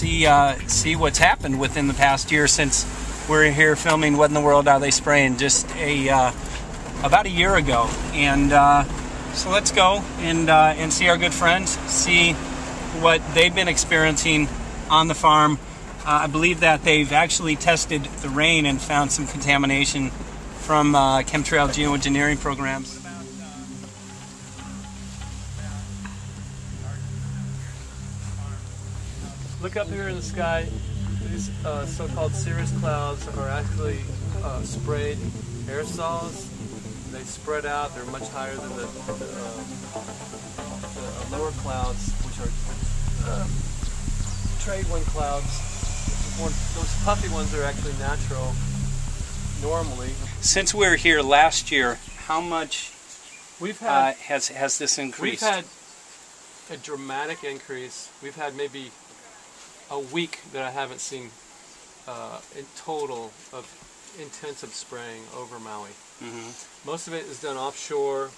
see uh, see what's happened within the past year since we're here filming What in the World Are They Spraying just a uh, about a year ago. And uh, so let's go and uh, and see our good friends, see what they've been experiencing on the farm. Uh, I believe that they've actually tested the rain and found some contamination from uh, chemtrail geoengineering programs. Look up here in the sky. These uh, so-called cirrus clouds are actually uh, sprayed aerosols. They spread out. They're much higher than the, the, uh, the uh, lower clouds, which are uh, trade wind clouds. Those puffy ones are actually natural normally. Since we were here last year, how much We've uh, had has has this increased? we've had a dramatic increase. We've had maybe a week that I haven't seen uh, in total of intensive spraying over Maui. Mhm. Most of it is done offshore.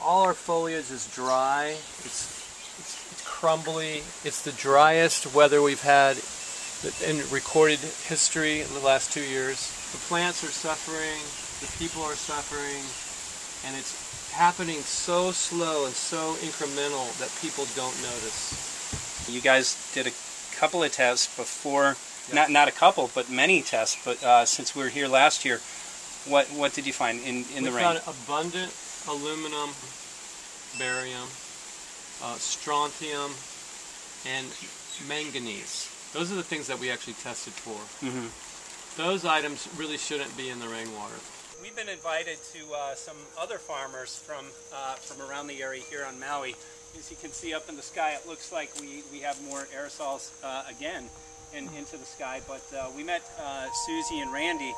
All our foliage is dry. It's, it's, it's crumbly. It's the driest weather we've had in recorded history in the last two years. The plants are suffering. The people are suffering. And it's happening so slow and so incremental that people don't notice. You guys did a couple of tests before, Yeah. not not a couple, but many tests. But uh, since we were here last year, what what did you find in in we the rain? We found abundant aluminum, barium, uh, strontium, and manganese. Those are the things that we actually tested for. Mhm. Those items really shouldn't be in the rainwater. We've been invited to uh, some other farmers from uh, from around the area here on Maui. As you can see up in the sky, it looks like we, we have more aerosols uh, again in, into the sky. But uh, we met uh, Susie and Randy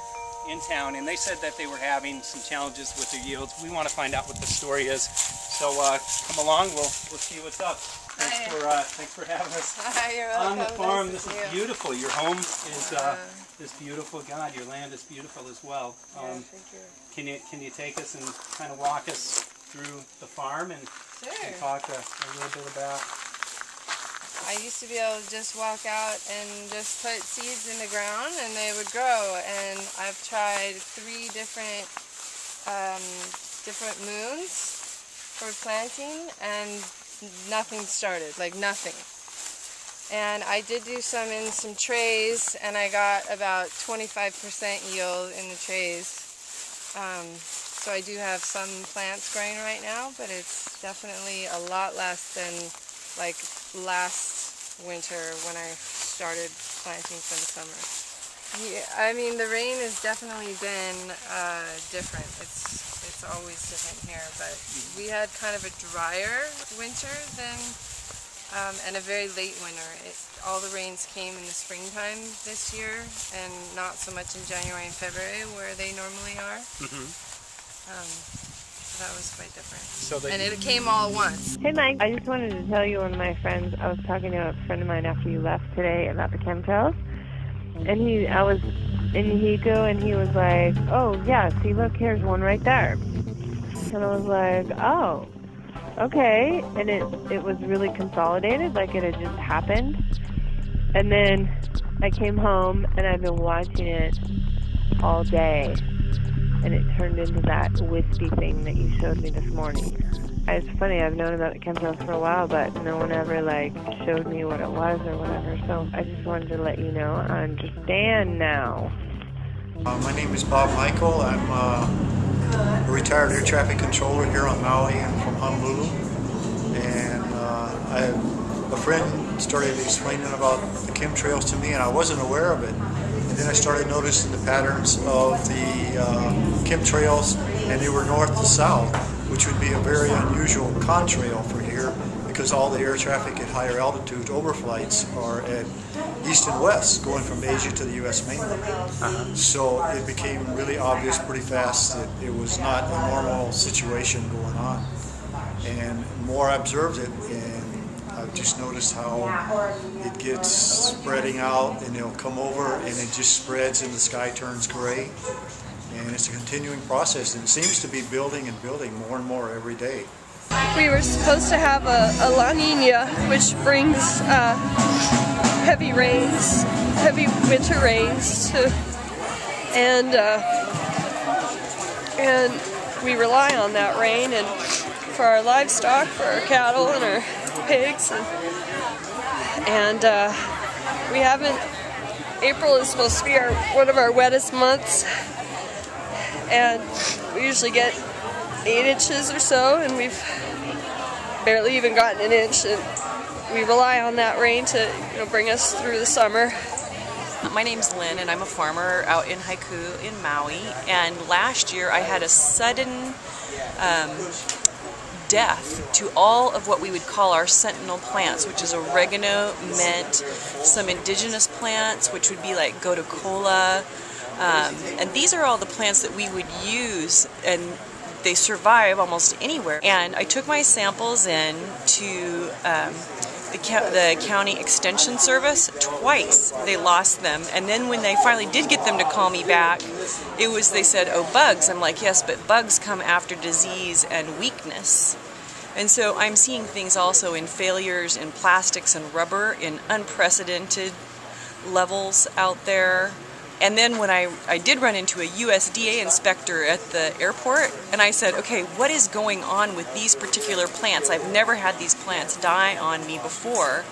in town, and they said that they were having some challenges with their yields. We want to find out what the story is. So uh, come along, we'll we'll see what's up. Thanks Hi. for uh, thanks for having us Hi, on the farm. Nice This is you. beautiful. Your home is uh, is beautiful. God, your land is beautiful as well. yeah, Um, thank you. can you can you take us and kind of walk us through the farm and, and Sure. talk a, a little bit about? I used to be able to just walk out and just put seeds in the ground and they would grow. And I've tried three different um, different moons for planting and nothing started, like nothing. And I did do some in some trays and I got about 25% yield in the trays. Um, so I do have some plants growing right now, but it's definitely a lot less than like last winter when I started planting for the summer. Yeah, I mean the rain has definitely been uh, different. It's it's always different here, but we had kind of a drier winter than um, and a very late winter. It, all the rains came in the springtime this year, and not so much in January and February where they normally are. Mm-hmm. Um, that was quite different. So And it came all at once. Hey Mike, I just wanted to tell you one of my friends. I was talking to a friend of mine after you left today about the chemtrails, and he, I was in Haiku, and he was like, "Oh yeah, see, look, here's one right there," and I was like, "Oh, okay," and it it was really consolidated, like it had just happened, and then I came home and I've been watching it all day, and it turned into that wispy thing that you showed me this morning. It's funny, I've known about the chemtrails for a while, but no one ever like showed me what it was or whatever. So I just wanted to let you know I understand now. Uh, my name is Bob Michael. I'm uh, a retired air traffic controller here on Maui and from Honolulu. And uh, I, a friend started explaining about the chemtrails to me, and I wasn't aware of it. And then I started noticing the patterns of the uh, chemtrails, and they were north to south, which would be a very unusual contrail for here because all the air traffic at higher altitude overflights are at east and west, going from Asia to the U.S. mainland. So it became really obvious pretty fast that it was not a normal situation going on. And more I observed it, just noticed how it gets spreading out, and it'll come over, and it just spreads, and the sky turns gray. And it's a continuing process, and it seems to be building and building more and more every day. we were supposed to have a, a La Nina, which brings uh, heavy rains, heavy winter rains, to, and uh, and we rely on that rain and for our livestock, for our cattle and our pigs, and, and uh, we haven't. April is supposed to be our one of our wettest months, and we usually get eight inches or so, and we've barely even gotten an inch, and we rely on that rain to you know bring us through the summer. My name's Lynn, and I'm a farmer out in Haiku in Maui. And last year I had a sudden um, death to all of what we would call our sentinel plants, which is oregano, mint, some indigenous plants, which would be like gotu kola. Um, and these are all the plants that we would use and they survive almost anywhere. And I took my samples in to um, the, the county extension service twice. They lost them, and then when they finally did get them to call me back, it was they said, "Oh, bugs." I'm like, "Yes, but bugs come after disease and weakness." And so I'm seeing things also in failures in plastics and rubber in unprecedented levels out there. And then when I, I did run into a USDA inspector at the airport, and I said, okay, what is going on with these particular plants? I've never had these plants die on me before.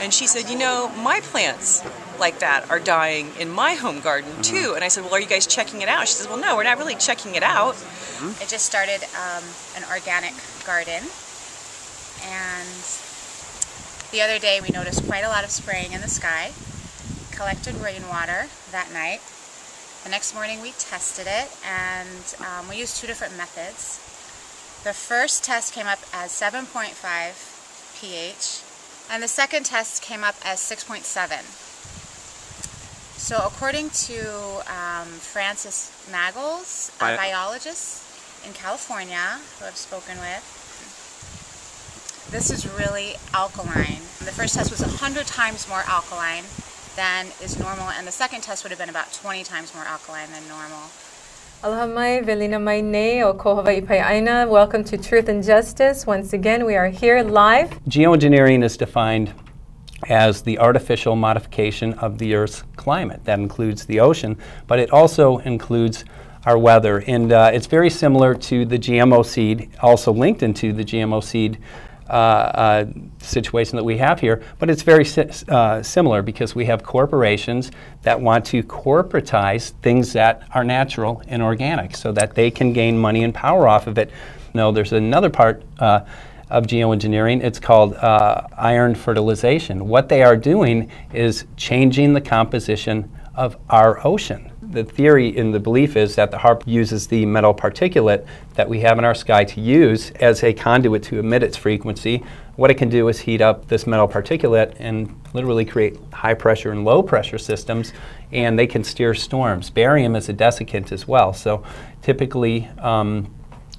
And she said, you know, my plants like that are dying in my home garden mm-hmm. too. And I said, well, are you guys checking it out? She says, well, no, we're not really checking it out. I just started um, an organic garden. And the other day we noticed quite a lot of spraying in the sky collected rainwater that night. The next morning we tested it and um, we used two different methods. The first test came up as 7.5 pH and the second test came up as 6.7. So according to um, Francis Mangels, a biologist in California who I've spoken with, this is really alkaline. The first test was 100 times more alkaline than is normal, and the second test would have been about 20 times more alkaline than normal. Aloha velina mai nei o Hawaii aina. Welcome to Truth and Justice. Once again, we are here live. Geoengineering is defined as the artificial modification of the Earth's climate. That includes the ocean, but it also includes our weather. And uh, it's very similar to the GMO seed, also linked into the GMO seed uh, uh, situation that we have here, but it's very si- uh, similar because we have corporations that want to corporatize things that are natural and organic so that they can gain money and power off of it. No, there's another part uh, of geoengineering. It's called uh, iron fertilization. What they are doing is changing the composition of our ocean the theory and the belief is that the HAARP uses the metal particulate that we have in our sky to use as a conduit to emit its frequency. What it can do is heat up this metal particulate and literally create high pressure and low pressure systems, and they can steer storms. Barium is a desiccant as well. So typically, um,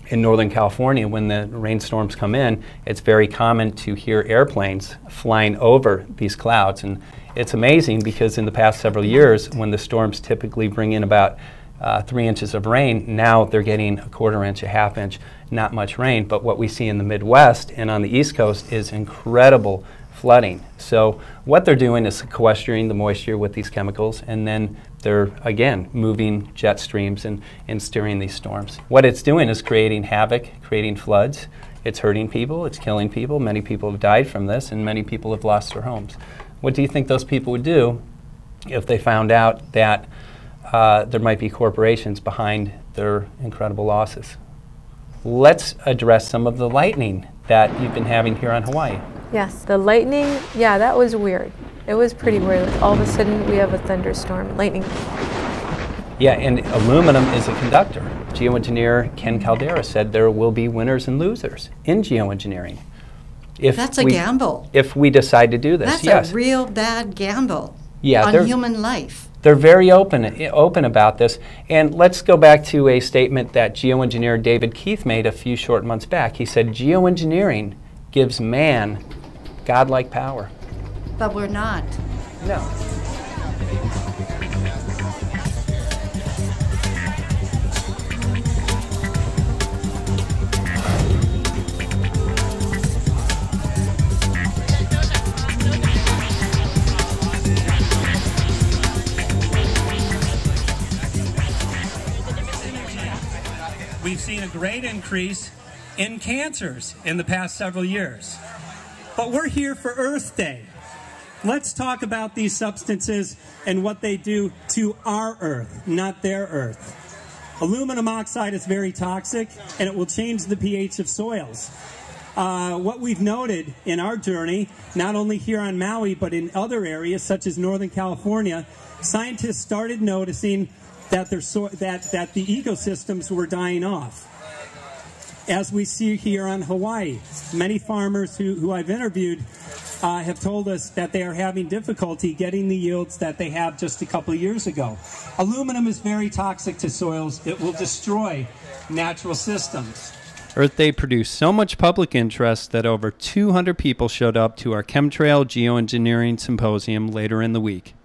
in Northern California, when the rainstorms come in, it's very common to hear airplanes flying over these clouds. And it's amazing because in the past several years, when the storms typically bring in about uh, three inches of rain, now they're getting a quarter inch, a half inch, not much rain. But what we see in the Midwest and on the East Coast is incredible flooding. So what they're doing is sequestering the moisture with these chemicals, and then they're again moving jet streams and, and steering these storms. What it's doing is creating havoc, creating floods. It's hurting people, it's killing people. Many people have died from this, and many people have lost their homes. What do you think those people would do if they found out that uh, there might be corporations behind their incredible losses? Let's address some of the lightning that you've been having here on Hawaii. Yes, the lightning, yeah, that was weird. It was pretty weird. All of a sudden, we have a thunderstorm, lightning. Yeah, and aluminum is a conductor. Geoengineer Ken Caldeira said there will be winners and losers in geoengineering. If That's a we, gamble. If we decide to do this, That's yes. a real bad gamble yeah, on human life. They're very open eh, open about this. And let's go back to a statement that geoengineer David Keith made a few short months back. He said geoengineering gives man godlike power. But we're not. No. We've seen a great increase in cancers in the past several years. But we're here for Earth Day. Let's talk about these substances and what they do to our Earth, not their Earth. Aluminum oxide is very toxic and it will change the pH of soils. Uh, what we've noted in our journey, not only here on Maui, but in other areas such as Northern California, scientists started noticing that, so that, that the ecosystems were dying off. As we see here on Hawaii, many farmers who, who I've interviewed uh, have told us that they are having difficulty getting the yields that they have just a couple of years ago. Aluminum is very toxic to soils. It will destroy natural systems. Earth Day produced so much public interest that over 200 people showed up to our Chemtrail Geoengineering Symposium later in the week.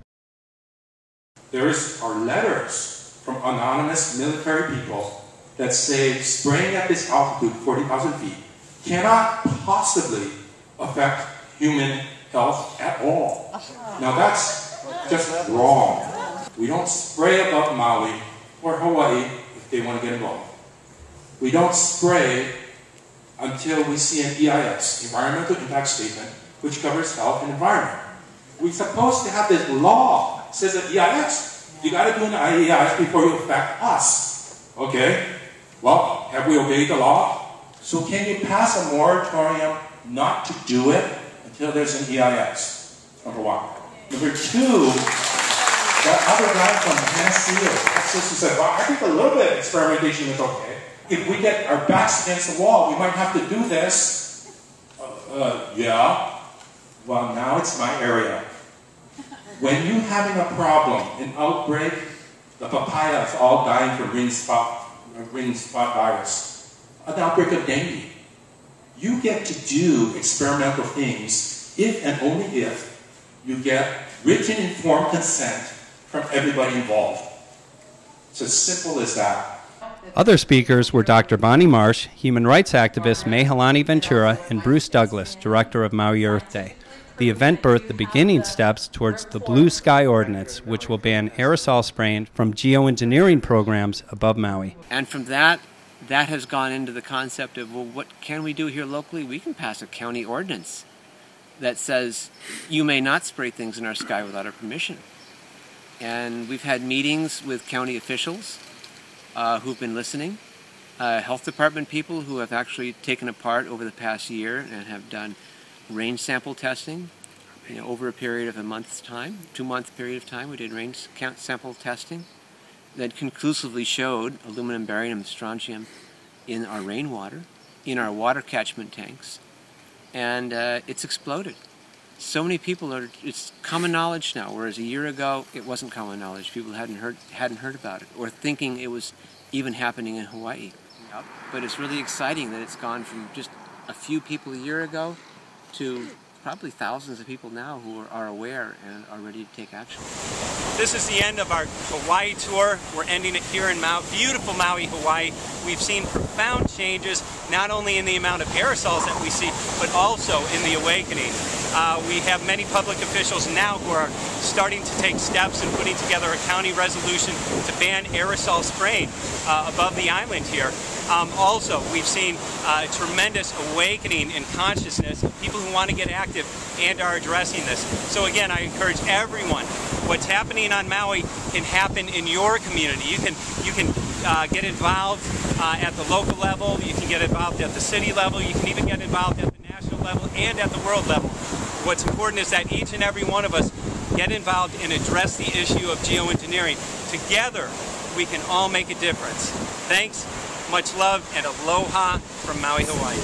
There are letters from anonymous military people that say spraying at this altitude, 40,000 feet, cannot possibly affect human health at all. Uh-huh. Now that's just wrong. We don't spray above Maui or Hawaii if they want to get involved. We don't spray until we see an EIS, Environmental Impact Statement, which covers health and environment. We're supposed to have this law that says that EIS, you got to do an EIS before you affect us. Okay? Well, have we obeyed the law? So can you pass a moratorium not to do it until there's an EIS, number one. Number two, that other guy from Tennessee Texas who said, well, I think a little bit of experimentation is okay. If we get our backs against the wall, we might have to do this. Uh, uh, yeah. Well, now it's my area. When you're having a problem, an outbreak, the papaya is all dying from ring spot, ring spot virus, uh, an outbreak of dengue you get to do experimental things if and only if you get written informed consent from everybody involved. It's as simple as that. Other speakers were Dr. Bonnie Marsh, human rights activist Mehalani Ventura, and Bruce Douglas, director of Maui Earth Day. The event birthed the beginning steps towards the Blue Sky Ordinance, which will ban aerosol spraying from geoengineering programs above Maui. And from that, that has gone into the concept of well, what can we do here locally? We can pass a county ordinance that says you may not spray things in our sky without our permission. And we've had meetings with county officials uh, who've been listening, uh, health department people who have actually taken a part over the past year and have done range sample testing. You know, over a period of a month's time, two month period of time, we did range sample testing that conclusively showed aluminum, barium, and strontium in our rainwater, in our water catchment tanks, and uh, it's exploded. So many people are, it's common knowledge now, whereas a year ago it wasn't common knowledge. People hadn't heard, hadn't heard about it or thinking it was even happening in Hawaii. But it's really exciting that it's gone from just a few people a year ago to probably thousands of people now who are, are aware and are ready to take action. This is the end of our Hawaii tour. We're ending it here in Maui, beautiful Maui, Hawaii. We've seen profound changes, not only in the amount of aerosols that we see, but also in the awakening. Uh, we have many public officials now who are starting to take steps and putting together a county resolution to ban aerosol spraying uh, above the island here. Um, also, we've seen uh, a tremendous awakening in consciousness of people who want to get active and are addressing this. So again, I encourage everyone, what's happening on Maui can happen in your community. You can, you can uh, get involved uh, at the local level, you can get involved at the city level, you can even get involved at the national level and at the world level. What's important is that each and every one of us get involved and address the issue of geoengineering. Together, we can all make a difference. Thanks much love and aloha from Maui, Hawaii.